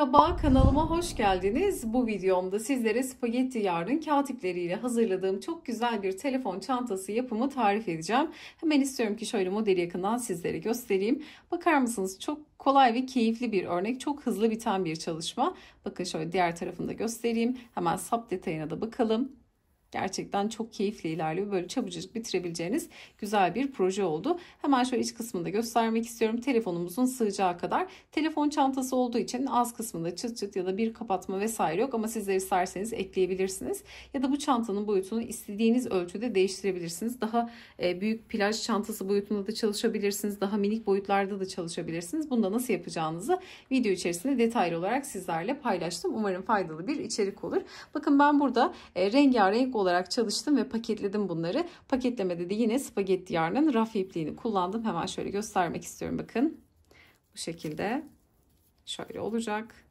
Merhaba kanalıma hoş geldiniz. Bu videomda sizlere spagetti yarın katipleriyle hazırladığım çok güzel bir telefon çantası yapımı tarif edeceğim. Hemen istiyorum ki şöyle modeli yakından sizlere göstereyim. Bakar mısınız çok kolay ve keyifli bir örnek. Çok hızlı biten bir çalışma. Bakın şöyle diğer tarafını da göstereyim. Hemen sap detayına da bakalım. Gerçekten çok keyifli ilerliyor. Böyle çabucak bitirebileceğiniz güzel bir proje oldu. Hemen şöyle iç kısmında göstermek istiyorum. Telefonumuzun sığacağı kadar. Telefon çantası olduğu için az kısmında çıt çıt ya da bir kapatma vesaire yok. Ama sizler isterseniz ekleyebilirsiniz. Ya da bu çantanın boyutunu istediğiniz ölçüde değiştirebilirsiniz. Daha e, büyük plaj çantası boyutunda da çalışabilirsiniz. Daha minik boyutlarda da çalışabilirsiniz. Bunda nasıl yapacağınızı video içerisinde detaylı olarak sizlerle paylaştım. Umarım faydalı bir içerik olur. Bakın ben burada e, rengarenk olarak çalıştım ve paketledim bunları. Paketlemede de yine spagetti yarının raf ipliğini kullandım. Hemen şöyle göstermek istiyorum bakın. Bu şekilde şöyle olacak.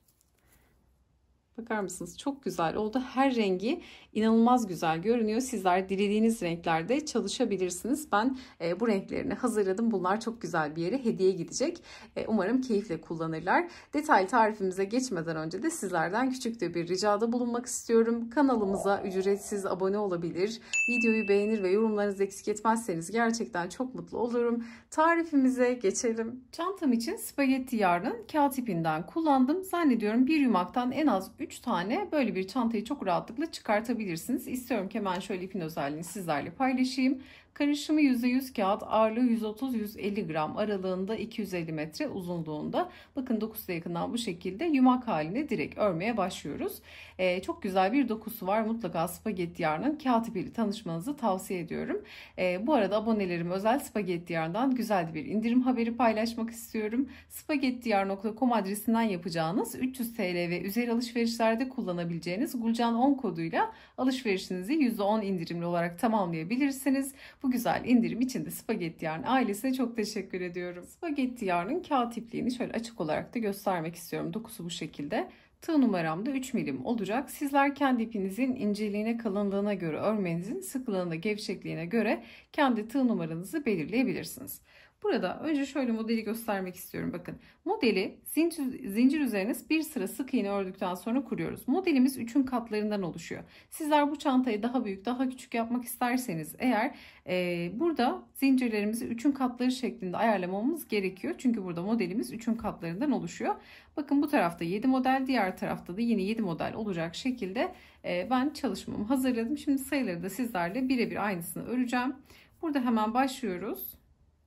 Bakar mısınız? Çok güzel oldu. Her rengi inanılmaz güzel görünüyor. Sizler dilediğiniz renklerde çalışabilirsiniz. Ben e, bu renklerini hazırladım. Bunlar çok güzel bir yere hediye gidecek. E, umarım keyifle kullanırlar. Detaylı tarifimize geçmeden önce de sizlerden küçük de bir ricada bulunmak istiyorum. Kanalımıza ücretsiz abone olabilir. Videoyu beğenir ve yorumlarınızı eksik etmezseniz gerçekten çok mutlu olurum. Tarifimize geçelim. Çantam için spagetti yarın kağıt ipinden kullandım. Zannediyorum bir yumaktan en az 3 tane böyle bir çantayı çok rahatlıkla çıkartabilirsiniz. İstiyorum ki hemen şöyle ipin özelliğini sizlerle paylaşayım. Karışımı %100 kağıt, ağırlığı 130-150 gram aralığında 250 metre uzunluğunda. Bakın dokusu yakından bu şekilde yumak haline direkt örmeye başlıyoruz. Ee, çok güzel bir dokusu var. Mutlaka spagetti yarının kağıt ipiyle tanışmanızı tavsiye ediyorum. Ee, bu arada abonelerim özel spagetti yarından güzel bir indirim haberi paylaşmak istiyorum. spagettiyar.com adresinden yapacağınız 300 TL ve üzeri alışverişlerde kullanabileceğiniz Gulcan 10 koduyla alışverişinizi %10 indirimli olarak tamamlayabilirsiniz. Bu güzel indirim için de Spagetti Yarn ailesine çok teşekkür ediyorum. Spagetti Yarn'ın kağıt ipliğini şöyle açık olarak da göstermek istiyorum. Dokusu bu şekilde. Tığ numaram da 3 milim olacak. Sizler kendi ipinizin inceliğine, kalınlığına göre örmenizin sıklığına, gevşekliğine göre kendi tığ numaranızı belirleyebilirsiniz. Burada önce şöyle modeli göstermek istiyorum. Bakın modeli zincir, zincir üzerine bir sıra sık iğne ördükten sonra kuruyoruz. Modelimiz üçün katlarından oluşuyor. Sizler bu çantayı daha büyük daha küçük yapmak isterseniz eğer e, burada zincirlerimizi üçün katları şeklinde ayarlamamız gerekiyor. Çünkü burada modelimiz üçün katlarından oluşuyor. Bakın bu tarafta 7 model diğer tarafta da yine 7 model olacak şekilde e, ben çalışmamı hazırladım. Şimdi sayıları da sizlerle birebir aynısını öreceğim. Burada hemen başlıyoruz.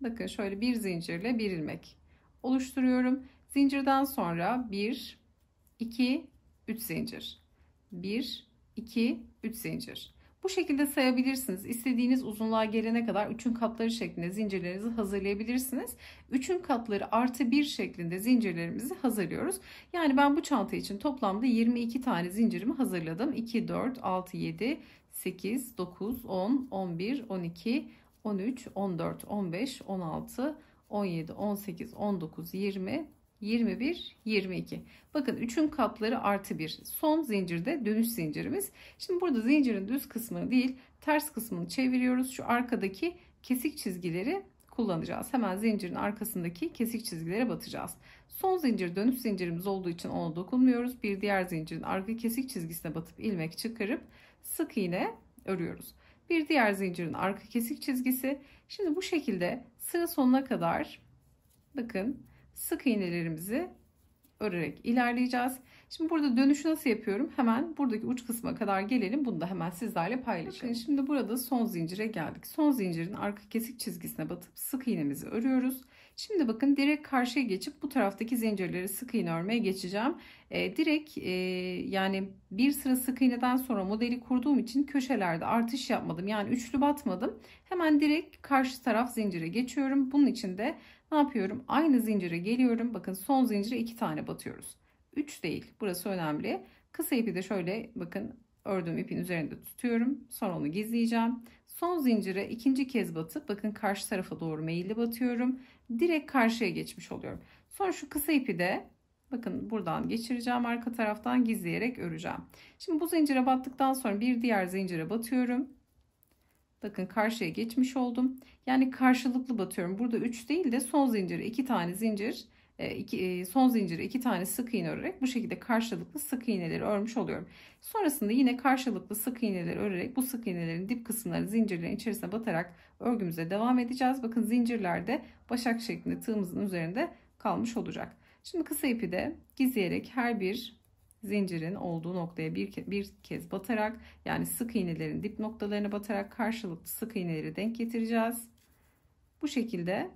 Bakın şöyle bir zincirle bir ilmek oluşturuyorum. Zincirden sonra 1, 2, 3 zincir. 1, 2, 3 zincir. Bu şekilde sayabilirsiniz. İstediğiniz uzunluğa gelene kadar üçün katları şeklinde zincirlerinizi hazırlayabilirsiniz. Üçün katları artı bir şeklinde zincirlerimizi hazırlıyoruz. Yani ben bu çanta için toplamda 22 tane zincirimi hazırladım. 2, 4, 6, 7, 8, 9, 10, 11, 12, 13, 14, 15, 16, 17, 18, 19, 20, 21, 22. Bakın 3'ün katları artı 1. Son zincirde dönüş zincirimiz. Şimdi burada zincirin düz kısmını değil ters kısmını çeviriyoruz. Şu arkadaki kesik çizgileri kullanacağız. Hemen zincirin arkasındaki kesik çizgilere batacağız. Son zincir dönüş zincirimiz olduğu için ona dokunmuyoruz. Bir diğer zincirin arka kesik çizgisine batıp ilmek çıkarıp sık iğne örüyoruz. Bir diğer zincirin arka kesik çizgisi. Şimdi bu şekilde sıra sonuna kadar bakın sık iğnelerimizi örerek ilerleyeceğiz. Şimdi burada dönüşü nasıl yapıyorum? Hemen buradaki uç kısma kadar gelelim. Bunu da hemen sizlerle paylaşayım. Şimdi burada son zincire geldik. Son zincirin arka kesik çizgisine batıp sık iğnemizi örüyoruz. Şimdi bakın direkt karşıya geçip bu taraftaki zincirleri sık iğne örmeye geçeceğim. E, direkt e, yani bir sıra sık iğneden sonra modeli kurduğum için köşelerde artış yapmadım. Yani üçlü batmadım. Hemen direkt karşı taraf zincire geçiyorum. Bunun için de ne yapıyorum? Aynı zincire geliyorum. Bakın son zincire iki tane batıyoruz. 3 değil. Burası önemli. Kısa ipi de şöyle bakın ördüğüm ipin üzerinde tutuyorum. Sonra onu gizleyeceğim. Son zincire ikinci kez batıp bakın karşı tarafa doğru meyilli batıyorum. Direkt karşıya geçmiş oluyorum. Sonra şu kısa ipi de bakın buradan geçireceğim arka taraftan gizleyerek öreceğim. Şimdi bu zincire battıktan sonra bir diğer zincire batıyorum. Bakın karşıya geçmiş oldum. Yani karşılıklı batıyorum. Burada 3 değil de son zincire 2 tane zincir iki, e, son zincire iki tane sık iğne örerek bu şekilde karşılıklı sık iğneleri örmüş oluyorum. Sonrasında yine karşılıklı sık iğneleri örerek bu sık iğnelerin dip kısımları zincirlerin içerisine batarak örgümüze devam edeceğiz. Bakın zincirlerde başak şeklinde tığımızın üzerinde kalmış olacak. Şimdi kısa ipi de gizleyerek her bir zincirin olduğu noktaya bir, ke bir kez batarak yani sık iğnelerin dip noktalarına batarak karşılıklı sık iğneleri denk getireceğiz. Bu şekilde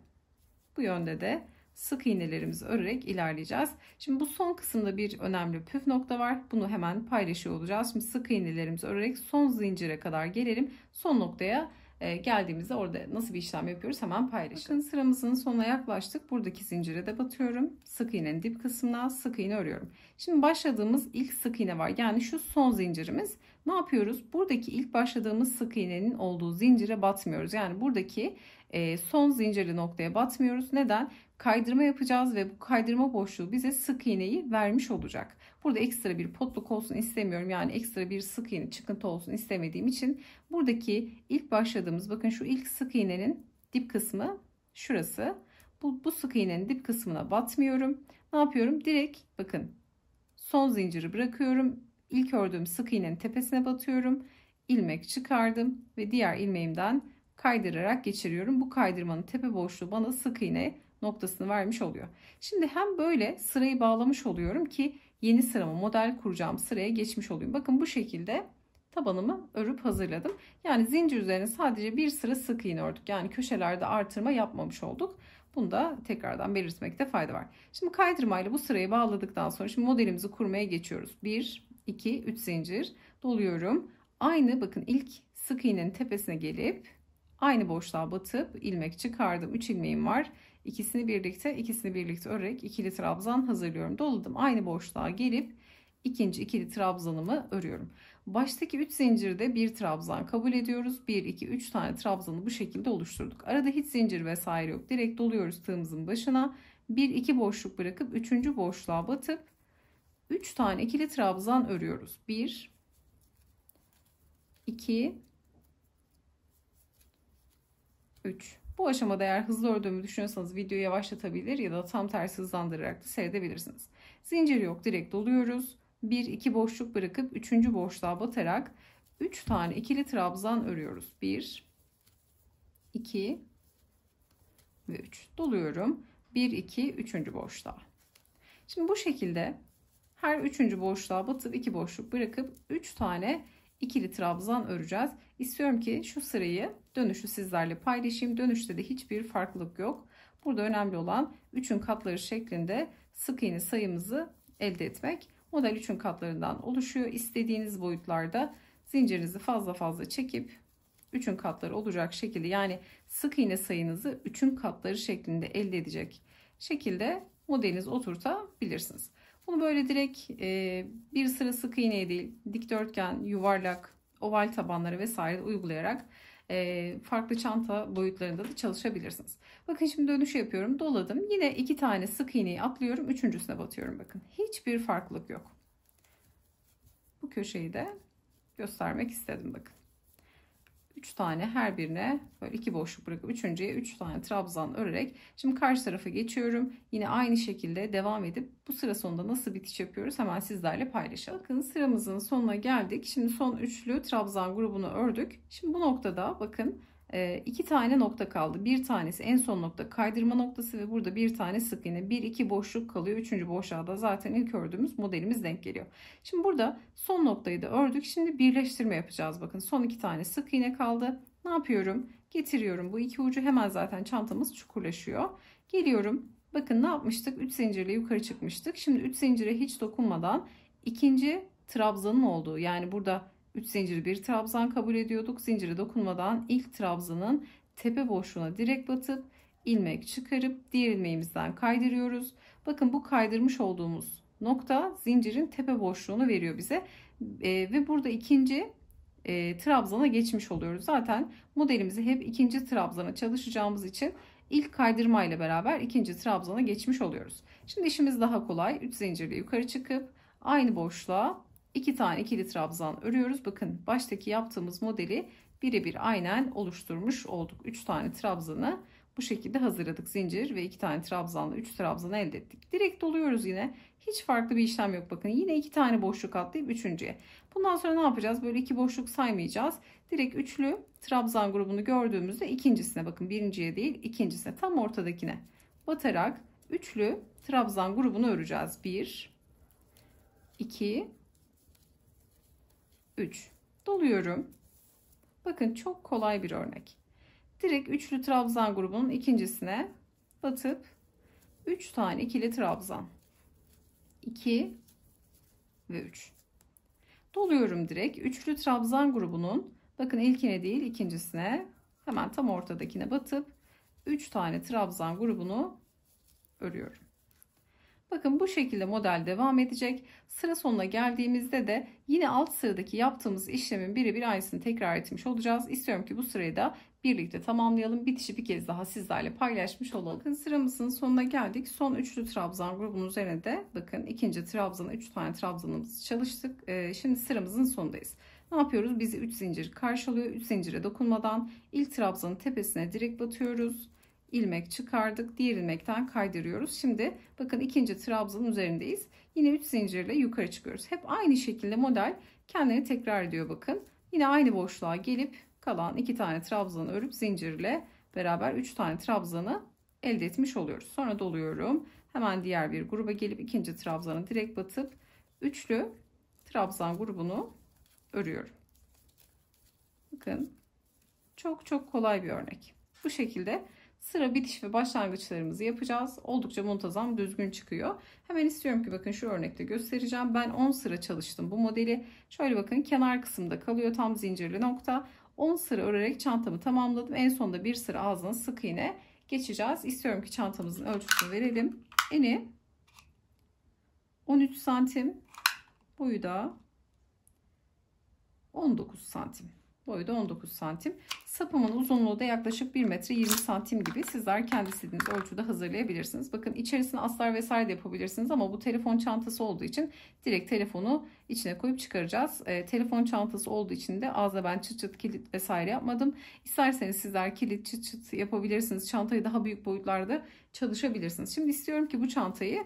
bu yönde de sık iğnelerimizi örerek ilerleyeceğiz. Şimdi bu son kısımda bir önemli püf nokta var. Bunu hemen paylaşıyor olacağız. Şimdi sık iğnelerimizi örerek son zincire kadar gelelim. Son noktaya e, geldiğimizde orada nasıl bir işlem yapıyoruz hemen paylaşalım. Bakın sıramızın sonuna yaklaştık. Buradaki zincire de batıyorum. Sık iğnenin dip kısmına sık iğne örüyorum. Şimdi başladığımız ilk sık iğne var. Yani şu son zincirimiz. Ne yapıyoruz? Buradaki ilk başladığımız sık iğnenin olduğu zincire batmıyoruz. Yani buradaki e, son zincirli noktaya batmıyoruz. Neden? Kaydırma yapacağız ve bu kaydırma boşluğu bize sık iğneyi vermiş olacak. Burada ekstra bir potluk olsun istemiyorum. Yani ekstra bir sık iğne çıkıntı olsun istemediğim için buradaki ilk başladığımız bakın şu ilk sık iğnenin dip kısmı şurası. Bu, bu sık iğnenin dip kısmına batmıyorum. Ne yapıyorum? Direkt bakın son zinciri bırakıyorum. İlk ördüğüm sık iğnenin tepesine batıyorum. ilmek çıkardım ve diğer ilmeğimden kaydırarak geçiriyorum. Bu kaydırmanın tepe boşluğu bana sık iğne noktasını vermiş oluyor. Şimdi hem böyle sırayı bağlamış oluyorum ki yeni sırama model kuracağım sıraya geçmiş olayım. Bakın bu şekilde tabanımı örüp hazırladım. Yani zincir üzerine sadece bir sıra sık iğne ördük. Yani köşelerde artırma yapmamış olduk. Bunu da tekrardan belirtmekte fayda var. Şimdi kaydırmayla bu sırayı bağladıktan sonra şimdi modelimizi kurmaya geçiyoruz. 1, 2, 3 zincir doluyorum. Aynı bakın ilk sık iğnenin tepesine gelip aynı boşluğa batıp ilmek çıkardım. 3 ilmeğim var. İkisini birlikte ikisini birlikte örerek ikili trabzan hazırlıyorum. Doladım aynı boşluğa gelip ikinci ikili trabzanımı örüyorum. Baştaki 3 zincirde bir trabzan kabul ediyoruz. 1 2 3 tane trabzanı bu şekilde oluşturduk. Arada hiç zincir vesaire yok. Direkt doluyoruz tığımızın başına. 1 2 boşluk bırakıp 3. boşluğa batıp 3 tane ikili trabzan örüyoruz. 1 2 3 bu aşamada eğer hızlı ördüğümü düşünüyorsanız videoyu yavaşlatabilir ya da tam tersi hızlandırarak da seyredebilirsiniz. Zincir yok direkt doluyoruz. 1 2 boşluk bırakıp 3. boşluğa batarak 3 tane ikili trabzan örüyoruz. 1 2 ve 3 doluyorum. 1 2 3. boşluğa. Şimdi bu şekilde her 3. boşluğa batıp 2 boşluk bırakıp 3 tane ikili trabzan öreceğiz. İstiyorum ki şu sırayı dönüşü sizlerle paylaşayım. Dönüşte de hiçbir farklılık yok. Burada önemli olan 3'ün katları şeklinde sık iğne sayımızı elde etmek. Model 3'ün katlarından oluşuyor. İstediğiniz boyutlarda zincirinizi fazla fazla çekip 3'ün katları olacak şekilde yani sık iğne sayınızı 3'ün katları şeklinde elde edecek şekilde modelinizi oturtabilirsiniz. Bunu böyle direkt e, bir sıra sık iğne değil, dikdörtgen, yuvarlak, oval tabanları vesaire uygulayarak e, farklı çanta boyutlarında da çalışabilirsiniz. Bakın şimdi dönüş yapıyorum. Doladım. Yine iki tane sık iğneyi atlıyorum. Üçüncüsüne batıyorum bakın. Hiçbir farklılık yok. Bu köşeyi de göstermek istedim bakın. 3 tane her birine böyle iki boşluk bırakıp üçüncüye 3 üç tane trabzan örerek şimdi karşı tarafa geçiyorum. Yine aynı şekilde devam edip bu sıra sonunda nasıl bitiş yapıyoruz hemen sizlerle paylaşalım. Bakın sıramızın sonuna geldik. Şimdi son üçlü trabzan grubunu ördük. Şimdi bu noktada bakın e, iki tane nokta kaldı. Bir tanesi en son nokta kaydırma noktası ve burada bir tane sık iğne. Bir iki boşluk kalıyor. Üçüncü boşluğa da zaten ilk ördüğümüz modelimiz denk geliyor. Şimdi burada son noktayı da ördük. Şimdi birleştirme yapacağız. Bakın son iki tane sık iğne kaldı. Ne yapıyorum? Getiriyorum. Bu iki ucu hemen zaten çantamız çukurlaşıyor. Geliyorum. Bakın ne yapmıştık? 3 zincirle yukarı çıkmıştık. Şimdi 3 zincire hiç dokunmadan ikinci trabzanın olduğu yani burada 3 zinciri bir trabzan kabul ediyorduk. Zincire dokunmadan ilk trabzanın tepe boşluğuna direkt batıp ilmek çıkarıp diğer ilmeğimizden kaydırıyoruz. Bakın bu kaydırmış olduğumuz nokta zincirin tepe boşluğunu veriyor bize. E, ve burada ikinci e, trabzana geçmiş oluyoruz. Zaten modelimizi hep ikinci trabzana çalışacağımız için ilk kaydırma ile beraber ikinci trabzana geçmiş oluyoruz. Şimdi işimiz daha kolay. 3 zincirle yukarı çıkıp aynı boşluğa 2 tane ikili trabzan örüyoruz. Bakın baştaki yaptığımız modeli birebir aynen oluşturmuş olduk. 3 tane trabzanı bu şekilde hazırladık. Zincir ve iki tane trabzanla 3 trabzan elde ettik. Direkt doluyoruz yine. Hiç farklı bir işlem yok. Bakın yine iki tane boşluk atlayıp üçüncüye. Bundan sonra ne yapacağız? Böyle iki boşluk saymayacağız. Direkt üçlü trabzan grubunu gördüğümüzde ikincisine bakın birinciye değil ikincisine tam ortadakine batarak üçlü trabzan grubunu öreceğiz. 1 2 3 doluyorum. Bakın çok kolay bir örnek. Direkt üçlü trabzan grubunun ikincisine batıp 3 tane ikili trabzan. 2 ve 3. Doluyorum direkt. Üçlü trabzan grubunun bakın ilkine değil ikincisine hemen tam ortadakine batıp 3 tane trabzan grubunu örüyorum. Bakın bu şekilde model devam edecek. Sıra sonuna geldiğimizde de yine alt sıradaki yaptığımız işlemin birebir aynısını tekrar etmiş olacağız. İstiyorum ki bu sırayı da birlikte tamamlayalım. Bitişi bir kez daha sizlerle paylaşmış olalım. Bakın sıramızın sonuna geldik. Son üçlü trabzan grubunun üzerine de bakın ikinci trabzana 3 tane trabzanımızı çalıştık. Ee, şimdi sıramızın sonundayız. Ne yapıyoruz? Bizi 3 zincir karşılıyor. 3 zincire dokunmadan ilk trabzanın tepesine direkt batıyoruz ilmek çıkardık. Diğer ilmekten kaydırıyoruz. Şimdi bakın ikinci trabzanın üzerindeyiz. Yine 3 zincirle yukarı çıkıyoruz. Hep aynı şekilde model kendini tekrar ediyor bakın. Yine aynı boşluğa gelip kalan iki tane trabzanı örüp zincirle beraber 3 tane trabzanı elde etmiş oluyoruz. Sonra doluyorum. Hemen diğer bir gruba gelip ikinci trabzanı direkt batıp üçlü trabzan grubunu örüyorum. Bakın çok çok kolay bir örnek. Bu şekilde sıra bitiş ve başlangıçlarımızı yapacağız. Oldukça muntazam düzgün çıkıyor. Hemen istiyorum ki bakın şu örnekte göstereceğim. Ben 10 sıra çalıştım bu modeli. Şöyle bakın kenar kısımda kalıyor tam zincirli nokta. 10 sıra örerek çantamı tamamladım. En sonunda bir sıra ağzına sık iğne geçeceğiz. İstiyorum ki çantamızın ölçüsünü verelim. Eni 13 santim. Boyu da 19 santim. Boyu da 19 santim. Sapımın uzunluğu da yaklaşık 1 metre 20 santim gibi. Sizler kendi istediğiniz ölçüde hazırlayabilirsiniz. Bakın içerisine aslar vesaire de yapabilirsiniz ama bu telefon çantası olduğu için direkt telefonu içine koyup çıkaracağız. E, telefon çantası olduğu için de ağza ben çıt çıt kilit vesaire yapmadım. İsterseniz sizler kilit çıt çıt yapabilirsiniz. Çantayı daha büyük boyutlarda çalışabilirsiniz. Şimdi istiyorum ki bu çantayı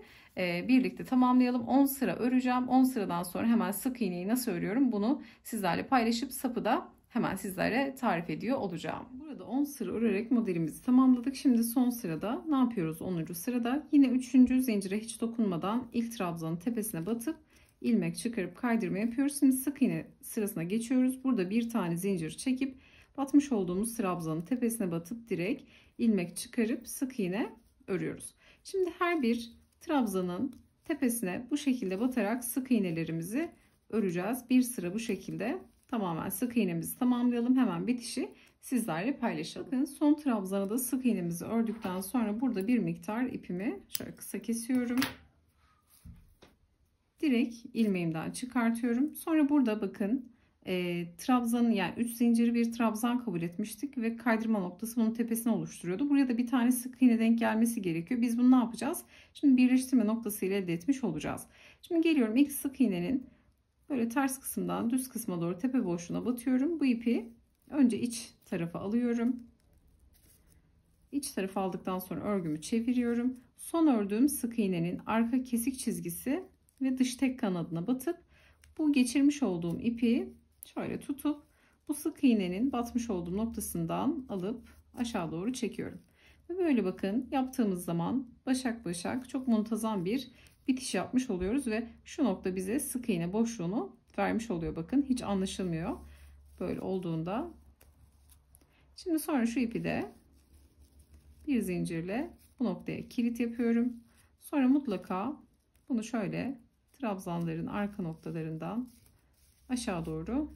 birlikte tamamlayalım. 10 sıra öreceğim. 10 sıradan sonra hemen sık iğneyi nasıl örüyorum bunu sizlerle paylaşıp sapı da hemen sizlere tarif ediyor olacağım. Burada 10 sıra örerek modelimizi tamamladık. Şimdi son sırada ne yapıyoruz 10. sırada? Yine 3. zincire hiç dokunmadan ilk trabzanın tepesine batıp ilmek çıkarıp kaydırma yapıyoruz. Şimdi sık iğne sırasına geçiyoruz. Burada bir tane zincir çekip batmış olduğumuz trabzanın tepesine batıp direkt ilmek çıkarıp sık iğne örüyoruz. Şimdi her bir trabzanın tepesine bu şekilde batarak sık iğnelerimizi öreceğiz. Bir sıra bu şekilde tamamen sık iğnemizi tamamlayalım. Hemen bitişi sizlerle paylaşalım. Bakın son trabzana da sık iğnemizi ördükten sonra burada bir miktar ipimi şöyle kısa kesiyorum. Direkt ilmeğimden çıkartıyorum. Sonra burada bakın e, trabzanın yani 3 zinciri bir trabzan kabul etmiştik ve kaydırma noktası bunun tepesini oluşturuyordu. Buraya da bir tane sık iğne denk gelmesi gerekiyor. Biz bunu ne yapacağız? Şimdi birleştirme noktası ile elde etmiş olacağız. Şimdi geliyorum ilk sık iğnenin böyle ters kısımdan düz kısma doğru tepe boşluğuna batıyorum. Bu ipi önce iç tarafa alıyorum. İç tarafı aldıktan sonra örgümü çeviriyorum. Son ördüğüm sık iğnenin arka kesik çizgisi ve dış tek kanadına batıp bu geçirmiş olduğum ipi şöyle tutup bu sık iğnenin batmış olduğum noktasından alıp aşağı doğru çekiyorum. Ve böyle bakın yaptığımız zaman başak başak çok muntazam bir bitiş yapmış oluyoruz ve şu nokta bize sık iğne boşluğunu vermiş oluyor. Bakın hiç anlaşılmıyor böyle olduğunda. Şimdi sonra şu ipi de bir zincirle bu noktaya kilit yapıyorum. Sonra mutlaka bunu şöyle trabzanların arka noktalarından aşağı doğru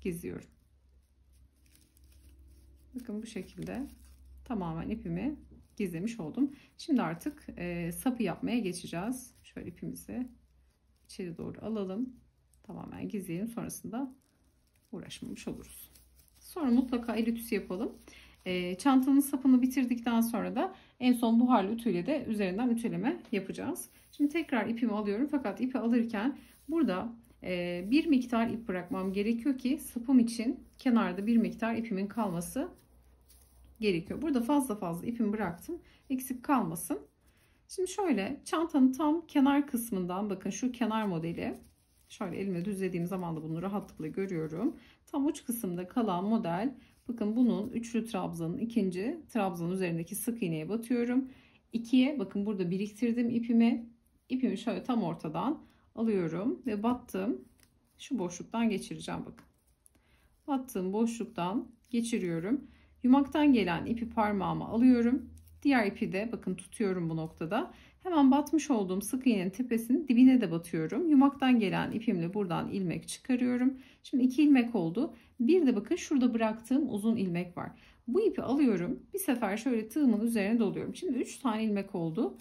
gizliyorum bakın bu şekilde tamamen ipimi gizlemiş oldum. Şimdi artık e, sapı yapmaya geçeceğiz. Şöyle ipimizi içeri doğru alalım. Tamamen gizleyelim. Sonrasında uğraşmamış oluruz. Sonra mutlaka el ütüsü yapalım. E, çantanın sapını bitirdikten sonra da en son buharlı ütüyle de üzerinden ütüleme yapacağız. Şimdi tekrar ipimi alıyorum. Fakat ipi alırken burada bir miktar ip bırakmam gerekiyor ki sapım için kenarda bir miktar ipimin kalması gerekiyor. Burada fazla fazla ipimi bıraktım. Eksik kalmasın. Şimdi şöyle çantanın tam kenar kısmından bakın şu kenar modeli şöyle elime düzlediğim zaman da bunu rahatlıkla görüyorum. Tam uç kısımda kalan model bakın bunun üçlü trabzanın ikinci trabzanın üzerindeki sık iğneye batıyorum. İkiye bakın burada biriktirdim ipimi. İpimi şöyle tam ortadan alıyorum ve battım. Şu boşluktan geçireceğim bakın. Battığım boşluktan geçiriyorum. Yumaktan gelen ipi parmağıma alıyorum. Diğer ipi de bakın tutuyorum bu noktada. Hemen batmış olduğum sık iğnenin tepesinin dibine de batıyorum. Yumaktan gelen ipimle buradan ilmek çıkarıyorum. Şimdi iki ilmek oldu. Bir de bakın şurada bıraktığım uzun ilmek var. Bu ipi alıyorum. Bir sefer şöyle tığımın üzerine doluyorum. Şimdi 3 tane ilmek oldu.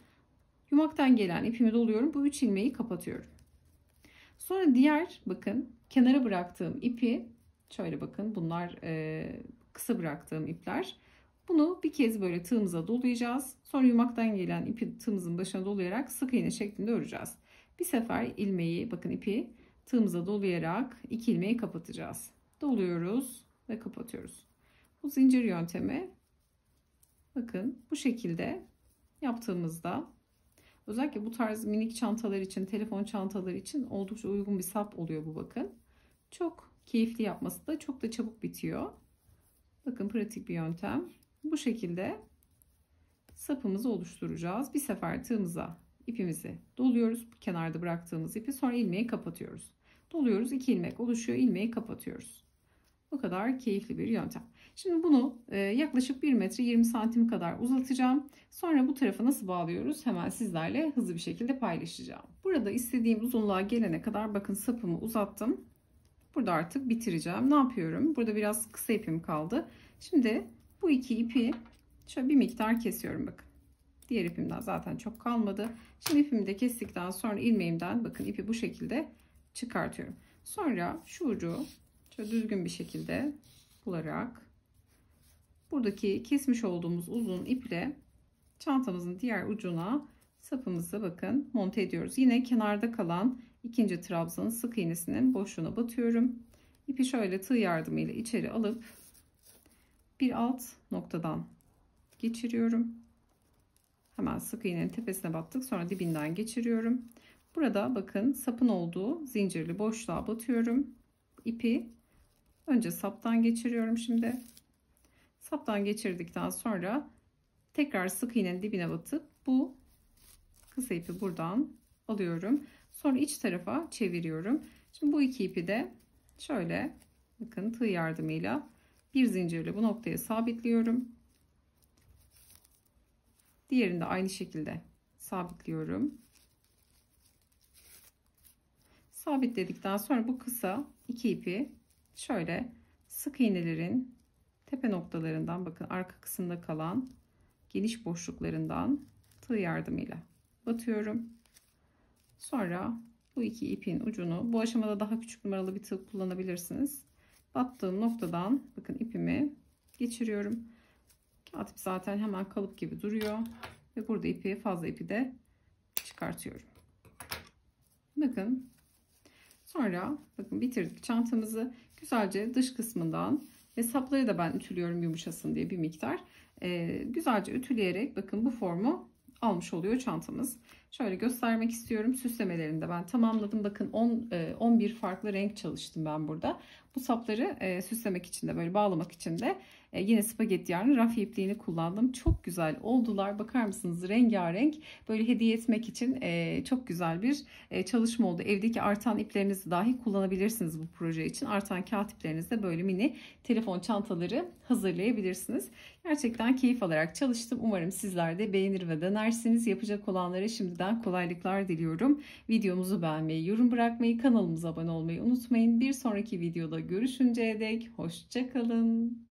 Yumaktan gelen ipimi doluyorum. Bu 3 ilmeği kapatıyorum. Sonra diğer bakın kenara bıraktığım ipi şöyle bakın bunlar e, kısa bıraktığım ipler. Bunu bir kez böyle tığımıza dolayacağız. Sonra yumaktan gelen ipi tığımızın başına dolayarak sık iğne şeklinde öreceğiz. Bir sefer ilmeği bakın ipi tığımıza dolayarak iki ilmeği kapatacağız. Doluyoruz ve kapatıyoruz. Bu zincir yöntemi bakın bu şekilde yaptığımızda özellikle bu tarz minik çantalar için, telefon çantaları için oldukça uygun bir sap oluyor bu bakın. Çok keyifli yapması da çok da çabuk bitiyor. Bakın pratik bir yöntem. Bu şekilde sapımızı oluşturacağız. Bir sefer tığımıza ipimizi doluyoruz. Kenarda bıraktığımız ipi sonra ilmeği kapatıyoruz. Doluyoruz. iki ilmek oluşuyor. ilmeği kapatıyoruz. Bu kadar keyifli bir yöntem. Şimdi bunu e, yaklaşık 1 metre 20 santim kadar uzatacağım. Sonra bu tarafa nasıl bağlıyoruz hemen sizlerle hızlı bir şekilde paylaşacağım. Burada istediğim uzunluğa gelene kadar bakın sapımı uzattım. Burada artık bitireceğim. Ne yapıyorum? Burada biraz kısa ipim kaldı. Şimdi bu iki ipi şöyle bir miktar kesiyorum bakın. Diğer ipimden zaten çok kalmadı. Şimdi ipimi de kestikten sonra ilmeğimden bakın ipi bu şekilde çıkartıyorum. Sonra şu ucu şöyle düzgün bir şekilde bularak buradaki kesmiş olduğumuz uzun iple çantamızın diğer ucuna sapımızı bakın monte ediyoruz. Yine kenarda kalan ikinci trabzanın sık iğnesinin boşluğuna batıyorum. İpi şöyle tığ yardımıyla içeri alıp bir alt noktadan geçiriyorum. Hemen sık iğnenin tepesine battık. Sonra dibinden geçiriyorum. Burada bakın sapın olduğu zincirli boşluğa batıyorum. İpi önce saptan geçiriyorum şimdi. Saptan geçirdikten sonra tekrar sık iğnenin dibine batıp bu kısa ipi buradan alıyorum. Sonra iç tarafa çeviriyorum. Şimdi bu iki ipi de şöyle bakın tığ yardımıyla bir zincirle bu noktaya sabitliyorum. Diğerini de aynı şekilde sabitliyorum. Sabitledikten sonra bu kısa iki ipi şöyle sık iğnelerin tepe noktalarından bakın arka kısımda kalan geniş boşluklarından tığ yardımıyla batıyorum. Sonra bu iki ipin ucunu bu aşamada daha küçük numaralı bir tığ kullanabilirsiniz battığım noktadan bakın ipimi geçiriyorum. Kağıt zaten hemen kalıp gibi duruyor. Ve burada ipi fazla ipi de çıkartıyorum. Bakın sonra bakın bitirdik çantamızı güzelce dış kısmından ve sapları da ben ütülüyorum yumuşasın diye bir miktar. Ee, güzelce ütüleyerek bakın bu formu almış oluyor çantamız. Şöyle göstermek istiyorum. Süslemelerini de ben tamamladım. Bakın 10 11 e, farklı renk çalıştım ben burada. Bu sapları e, süslemek için de böyle bağlamak için de e, yine spagetti yarnı raf ipliğini kullandım. Çok güzel oldular. Bakar mısınız rengarenk. Böyle hediye etmek için çok güzel bir çalışma oldu. Evdeki artan iplerinizi dahi kullanabilirsiniz bu proje için. Artan kağıt iplerinizde böyle mini telefon çantaları hazırlayabilirsiniz. Gerçekten keyif alarak çalıştım. Umarım sizler de beğenir ve denersiniz. Yapacak olanlara şimdiden kolaylıklar diliyorum. Videomuzu beğenmeyi, yorum bırakmayı, kanalımıza abone olmayı unutmayın. Bir sonraki videoda görüşünceye dek hoşçakalın.